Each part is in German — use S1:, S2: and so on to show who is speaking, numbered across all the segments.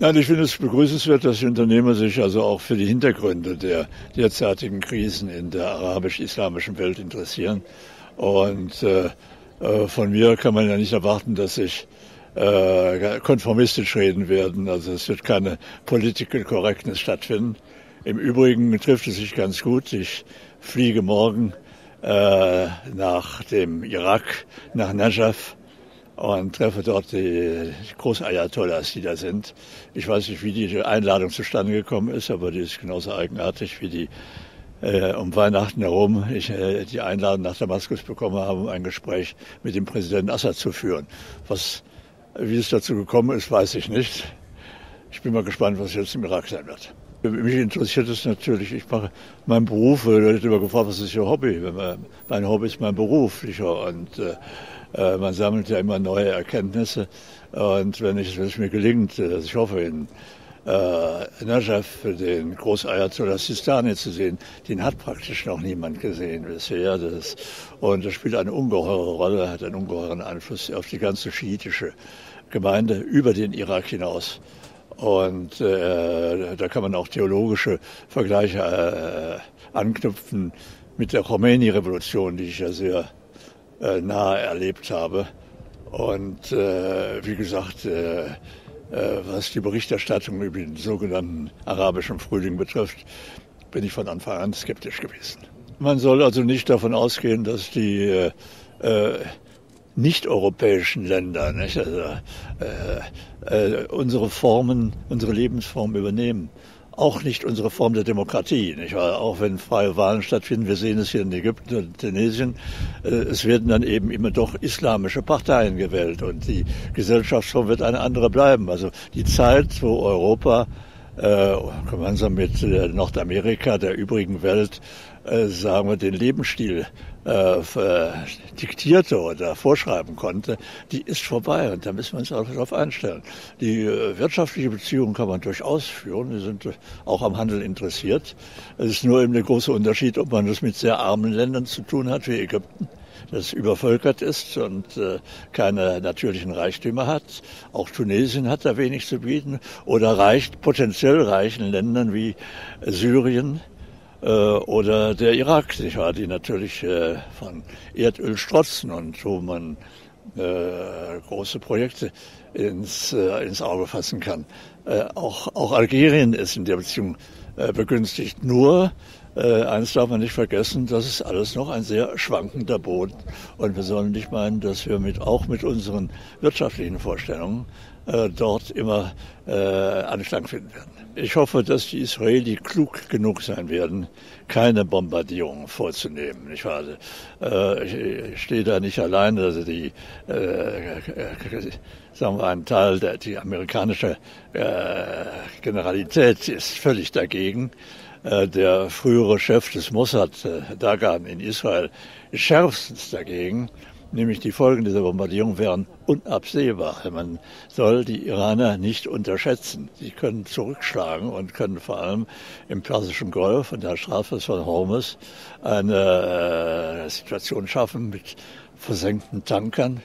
S1: Nein, ich finde es begrüßenswert, dass die Unternehmer sich also auch für die Hintergründe der derzeitigen Krisen in der arabisch-islamischen Welt interessieren. Und äh, äh, von mir kann man ja nicht erwarten, dass ich äh, konformistisch reden werden. Also es wird keine Political Correctness stattfinden. Im Übrigen trifft es sich ganz gut. Ich fliege morgen äh, nach dem Irak, nach Najaf und treffe dort die Großayatollahs, die da sind. Ich weiß nicht, wie die Einladung zustande gekommen ist, aber die ist genauso eigenartig wie die äh, um Weihnachten herum ich äh, die Einladung nach Damaskus bekommen habe, um ein Gespräch mit dem Präsidenten Assad zu führen. Was, wie es dazu gekommen ist, weiß ich nicht. Ich bin mal gespannt, was jetzt im Irak sein wird. Mich interessiert es natürlich, ich mache meinen Beruf, da wird immer gefragt, was ist Ihr Hobby? Mein Hobby ist mein Beruf. Und äh, äh, man sammelt ja immer neue Erkenntnisse. Und wenn, ich, wenn es mir gelingt, äh, ich hoffe, in Najaf den Großayatollah Sistani zu sehen, den hat praktisch noch niemand gesehen bisher. Und das spielt eine ungeheure Rolle, hat einen ungeheuren Einfluss auf die ganze schiitische Gemeinde über den Irak hinaus. Und äh, da kann man auch theologische Vergleiche äh, anknüpfen mit der Khomeini-Revolution, die ich ja sehr äh, nahe erlebt habe. Und äh, wie gesagt, äh, äh, was die Berichterstattung über den sogenannten arabischen Frühling betrifft, bin ich von Anfang an skeptisch gewesen. Man soll also nicht davon ausgehen, dass die äh, äh nicht-europäischen Länder nicht, also, äh, unsere Formen, unsere Lebensform übernehmen auch nicht unsere Form der Demokratie. Nicht wahr? Auch wenn freie Wahlen stattfinden, wir sehen es hier in Ägypten und Tunesien, äh, es werden dann eben immer doch islamische Parteien gewählt und die Gesellschaftsform wird eine andere bleiben. Also die Zeit, wo Europa äh, gemeinsam mit äh, Nordamerika, der übrigen Welt, äh, sagen wir, den Lebensstil äh, äh, diktierte oder vorschreiben konnte, die ist vorbei und da müssen wir uns auch darauf einstellen. Die äh, wirtschaftliche Beziehungen kann man durchaus führen, wir sind äh, auch am Handel interessiert. Es ist nur eben der große Unterschied, ob man das mit sehr armen Ländern zu tun hat, wie Ägypten, das übervölkert ist und äh, keine natürlichen Reichtümer hat. Auch Tunesien hat da wenig zu bieten oder reicht potenziell reichen Ländern wie Syrien, äh, oder der Irak, sich war, die natürlich äh, von Erdöl strotzen und wo man äh, große Projekte ins, äh, ins Auge fassen kann. Äh, auch, auch Algerien ist in der Beziehung äh, begünstigt. Nur äh, eines darf man nicht vergessen, das ist alles noch ein sehr schwankender Boden. Und wir sollen nicht meinen, dass wir mit, auch mit unseren wirtschaftlichen Vorstellungen äh, dort immer äh, Anklang finden werden. Ich hoffe, dass die Israeli klug genug sein werden, keine Bombardierung vorzunehmen. Ich, war, äh, ich stehe da nicht alleine. Also die, äh, sagen wir, ein Teil der die amerikanische äh, Generalität ist völlig dagegen. Äh, der frühere Chef des Mossad, äh, Dagan in Israel, schärfstens dagegen nämlich die Folgen dieser Bombardierung wären unabsehbar. Man soll die Iraner nicht unterschätzen. Sie können zurückschlagen und können vor allem im Persischen Golf und der Straße von Hormuz eine äh, Situation schaffen mit versenkten Tankern,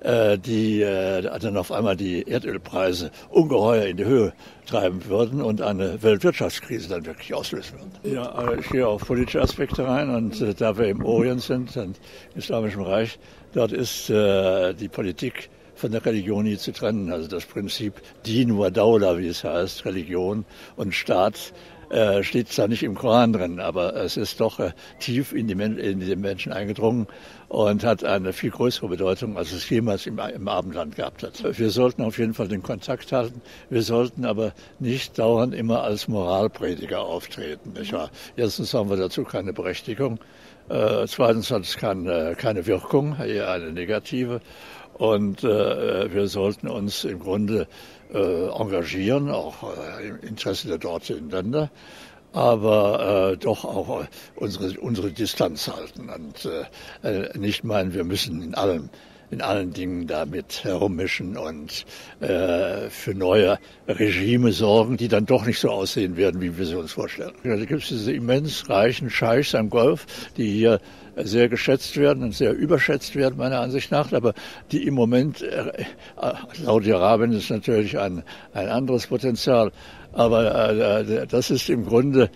S1: die äh, dann auf einmal die Erdölpreise ungeheuer in die Höhe treiben würden und eine Weltwirtschaftskrise dann wirklich auslösen würden. Ja, ich gehe auf politische Aspekte rein und äh, da wir im Orient sind, im Islamischen Reich, dort ist äh, die Politik von der Religion nie zu trennen. Also das Prinzip Din wa Daula, wie es heißt, Religion und Staat, äh, steht zwar nicht im Koran drin, aber es ist doch äh, tief in die, in die, Menschen eingedrungen und hat eine viel größere Bedeutung, als es jemals im, im Abendland gehabt hat. Wir sollten auf jeden Fall den Kontakt halten. Wir sollten aber nicht dauernd immer als Moralprediger auftreten. Nicht wahr? Erstens haben wir dazu keine Berechtigung. Äh, zweitens hat es keine, keine Wirkung, eher eine negative. Und äh, wir sollten uns im Grunde äh, engagieren, auch äh, im Interesse der dortigen Länder, aber äh, doch auch unsere, unsere Distanz halten. Und äh, nicht meinen, wir müssen in allem in allen Dingen damit herummischen und äh, für neue Regime sorgen, die dann doch nicht so aussehen werden, wie wir sie uns vorstellen. Da gibt es diese immens reichen Scheichs am Golf, die hier sehr geschätzt werden und sehr überschätzt werden, meiner Ansicht nach, aber die im Moment, äh, Saudi-Arabien ist natürlich ein, ein anderes Potenzial, aber äh, das ist im Grunde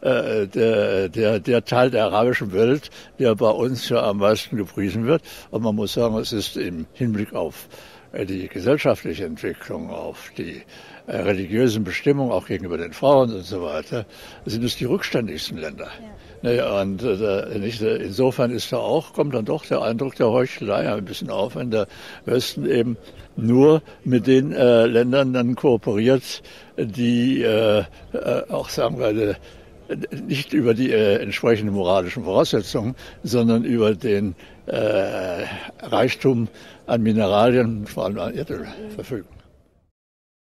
S1: äh, der, der, der Teil der arabischen Welt, der bei uns ja am meisten gepriesen wird. Und man muss sagen, es ist im Hinblick auf äh, die gesellschaftliche Entwicklung, auf die äh, religiösen Bestimmungen, auch gegenüber den Frauen und so weiter, sind es die rückständigsten Länder. Ja. Naja, und äh, nicht, insofern ist da auch, kommt dann doch der Eindruck der Heuchelei ein bisschen auf, wenn der Westen eben nur mit den äh, Ländern dann kooperiert, die äh, auch sagen wir, nicht über die äh, entsprechenden moralischen Voraussetzungen, sondern über den äh, Reichtum an Mineralien, vor allem an Erdöl verfügen.